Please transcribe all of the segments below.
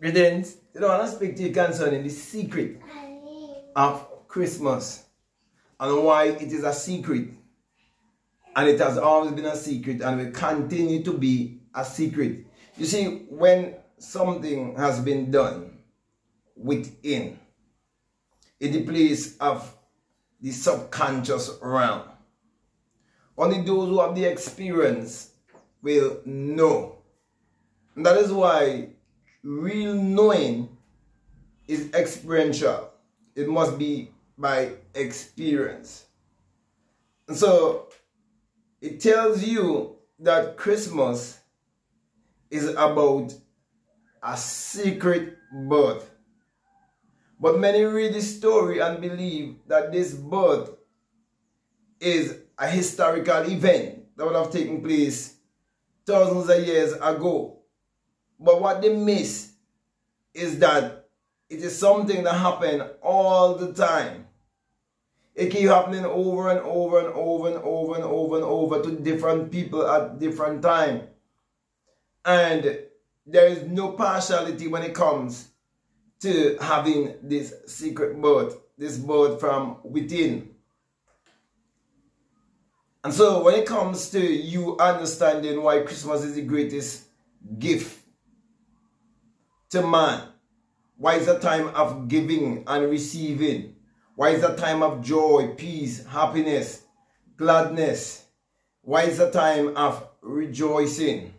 Greetings. Today I want to speak to you concerning the secret of Christmas and why it is a secret. And it has always been a secret and will continue to be a secret. You see, when something has been done within, in the place of the subconscious realm, only those who have the experience will know. And that is why real knowing is experiential. It must be by experience. And so it tells you that Christmas is about a secret birth. But many read the story and believe that this birth is a historical event that would have taken place thousands of years ago. But what they miss is that it is something that happens all the time. It keeps happening over and over and over and over and over and over to different people at different time. And there is no partiality when it comes to having this secret birth, this birth from within. And so when it comes to you understanding why Christmas is the greatest gift to man. Why is a time of giving and receiving? Why is a time of joy, peace, happiness, gladness? Why is a time of rejoicing?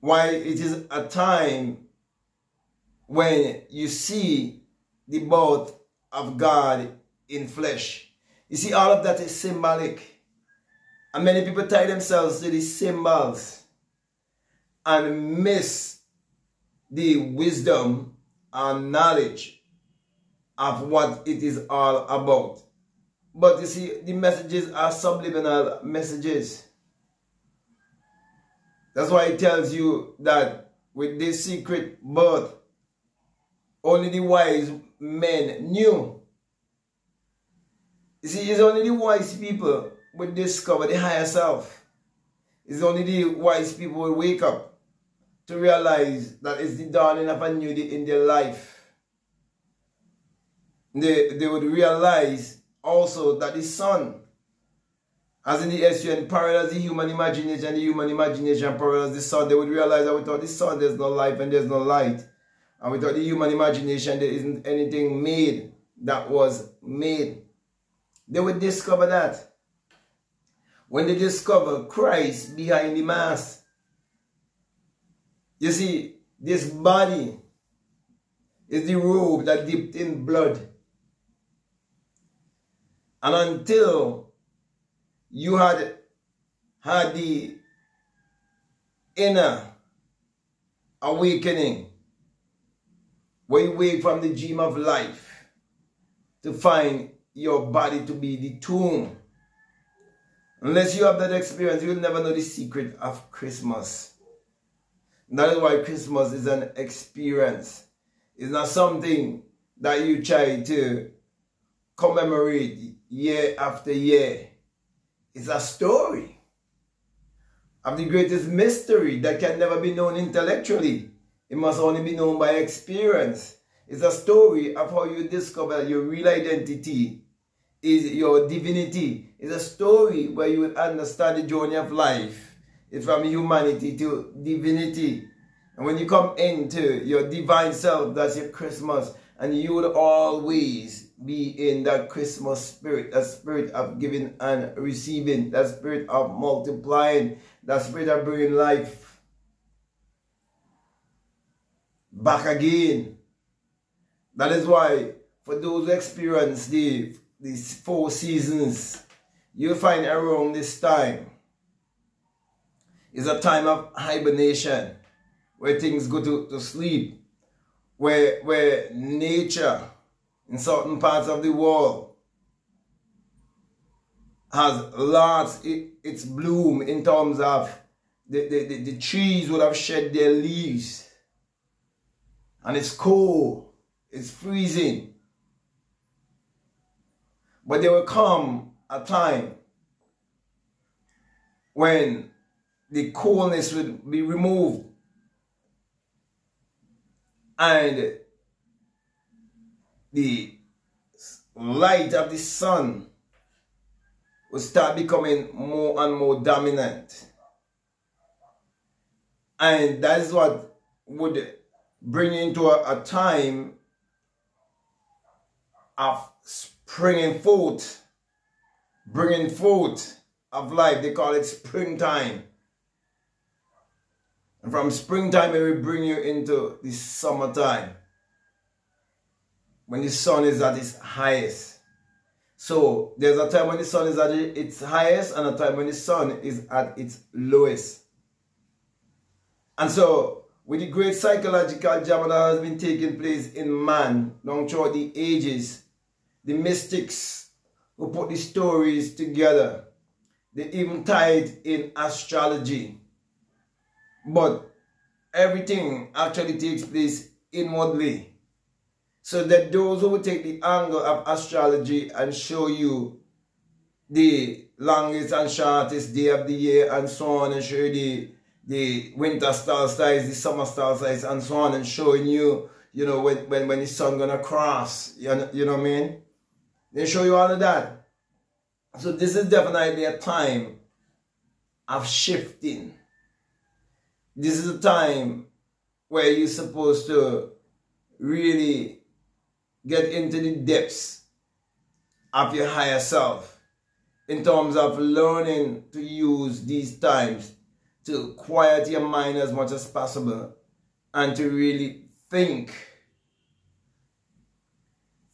Why it is a time when you see the birth of God in flesh. You see, all of that is symbolic. And many people tie themselves to these symbols and miss the wisdom and knowledge of what it is all about. But you see, the messages are subliminal messages. That's why it tells you that with this secret birth, only the wise men knew. You see, it's only the wise people will discover the higher self. It's only the wise people will wake up to realize that it's the dawning of a new day in their life. They, they would realize also that the sun, as in the SUN, parallels the human imagination, the human imagination parallels the sun. They would realize that without the sun, there's no life and there's no light. And without the human imagination, there isn't anything made that was made. They would discover that. When they discover Christ behind the mask, you see, this body is the robe that dipped in blood. And until you had had the inner awakening, where you wake from the dream of life to find your body to be the tomb. Unless you have that experience, you'll never know the secret of Christmas. That is why Christmas is an experience. It's not something that you try to commemorate year after year. It's a story of the greatest mystery that can never be known intellectually. It must only be known by experience. It's a story of how you discover your real identity is your divinity. It's a story where you will understand the journey of life it's from humanity to divinity. And when you come into your divine self, that's your Christmas. And you will always be in that Christmas spirit, that spirit of giving and receiving, that spirit of multiplying, that spirit of bringing life back again. That is why, for those who experience the, these four seasons, you'll find around this time is a time of hibernation where things go to, to sleep, where, where nature in certain parts of the world has lost it, its bloom in terms of the, the, the, the trees would have shed their leaves and it's cold, it's freezing. But there will come a time when the coolness will be removed And the light of the sun will start becoming more and more dominant. And that is what would bring into a, a time of springing forth, bringing forth of life. They call it springtime. And from springtime, it will bring you into the summertime when the sun is at its highest. So there's a time when the sun is at its highest and a time when the sun is at its lowest. And so with the great psychological drama that has been taking place in man long throughout the ages, the mystics who put the stories together, they even tied in astrology. But everything actually takes place inwardly. So that those who will take the angle of astrology and show you the longest and shortest day of the year and so on and show you the, the winter solstice, the summer solstice and so on and showing you, you know, when, when, when the sun gonna cross, you know, you know what I mean? They show you all of that. So this is definitely a time of shifting. This is a time where you're supposed to really get into the depths of your higher self in terms of learning to use these times to quiet your mind as much as possible and to really think.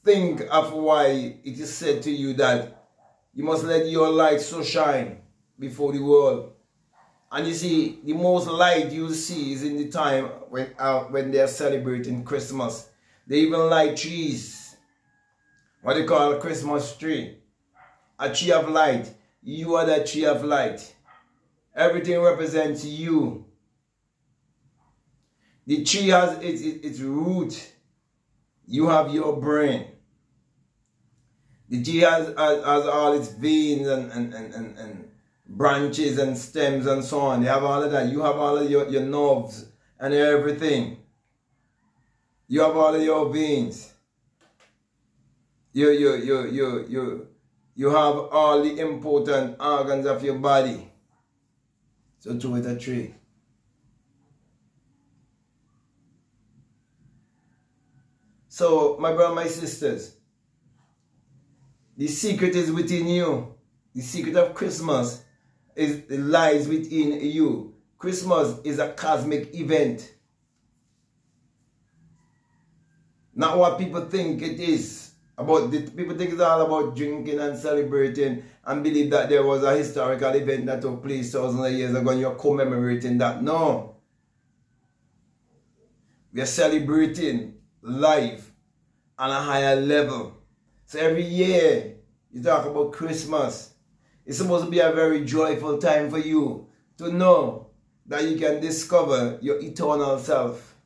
Think of why it is said to you that you must let your light so shine before the world. And you see, the most light you see is in the time when, uh, when they are celebrating Christmas. They even light trees. What they call a Christmas tree. A tree of light. You are that tree of light. Everything represents you. The tree has its, its root. You have your brain. The tree has, has, has all its veins and, and, and, and, and branches and stems and so on. They have all of that. You have all of your, your nerves and everything. You have all of your veins. You, you, you, you, you, you have all the important organs of your body. So to it a tree. So, my brother, my sisters, the secret is within you. The secret of Christmas is lies within you. Christmas is a cosmic event. Not what people think it is. About the, people think it's all about drinking and celebrating and believe that there was a historical event that took place thousands of years ago and you're commemorating that. No. We are celebrating life on a higher level. So every year you talk about Christmas. It's supposed to be a very joyful time for you to know that you can discover your eternal self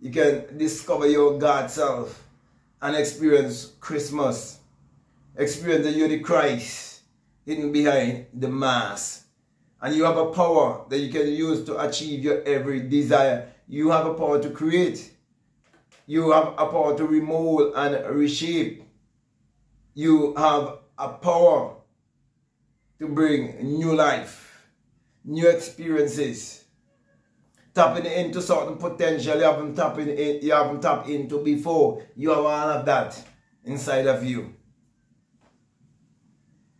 you can discover your God self and experience Christmas. Experience the you're the Christ hidden behind the mask. And you have a power that you can use to achieve your every desire. You have a power to create. You have a power to remold and reshape. You have a power to bring new life, new experiences, tapping into certain potential you haven't tapping in, you haven't tapped into before. You have all of that inside of you.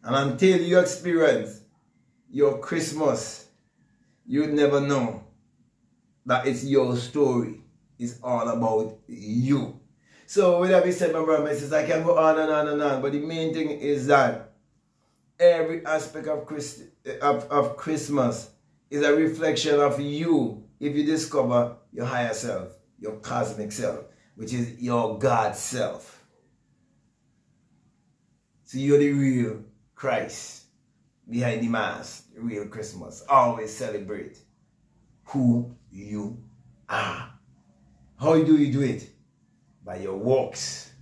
And until you experience your Christmas, you'd never know that it's your story. It's all about you. So with that being said, my brother, my sister, I can go on and on and on. But the main thing is that every aspect of, Christ, of, of Christmas is a reflection of you if you discover your higher self, your cosmic self, which is your God self. So you're the real Christ behind the mask, the real Christmas. Always celebrate who you are. How do you do it? By your works.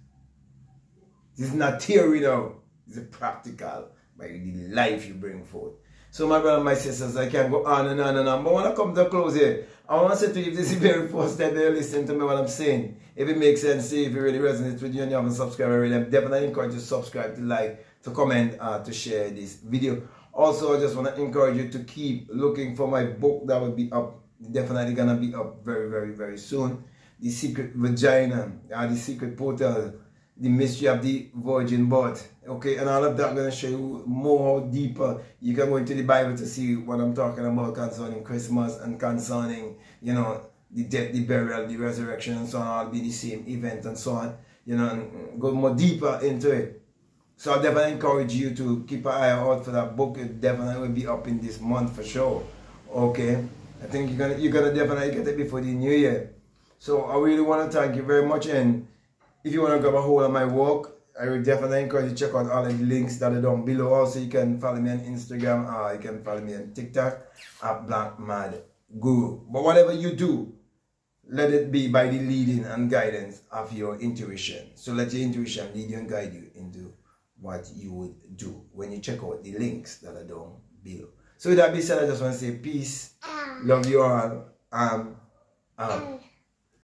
This is not theory now. It's practical by the life you bring forth. So my brother and my sisters, I can go on and on and on. But when I come to a close here, I want to say to you, if this is the very first time you're listening to me what I'm saying, if it makes sense, see if it really resonates with you and you haven't subscribed already, I definitely encourage you to subscribe, to like, to comment, uh, to share this video. Also, I just want to encourage you to keep looking for my book that will be up, definitely going to be up very, very, very soon. The Secret Vagina, uh, The Secret Portal, The Mystery of the Virgin Birth. Okay, and all of that I'm going to show you more deeper. You can go into the Bible to see what I'm talking about concerning Christmas and concerning, you know, the death, the burial, the resurrection, and so on. All be the same event and so on. You know, go more deeper into it. So I definitely encourage you to keep an eye out for that book. It definitely will be up in this month for sure. Okay. I think you're gonna you're gonna definitely get it before the new year. So I really want to thank you very much. And if you want to grab a hold of my work, I would definitely encourage you to check out all the links that are down below. Also, you can follow me on Instagram or you can follow me on TikTok at Black Mad Guru. But whatever you do, let it be by the leading and guidance of your intuition. So let your intuition lead you and guide you into what you would do when you check out the links that are down below. So with that being said, I just want to say peace. Love you all. Um, um.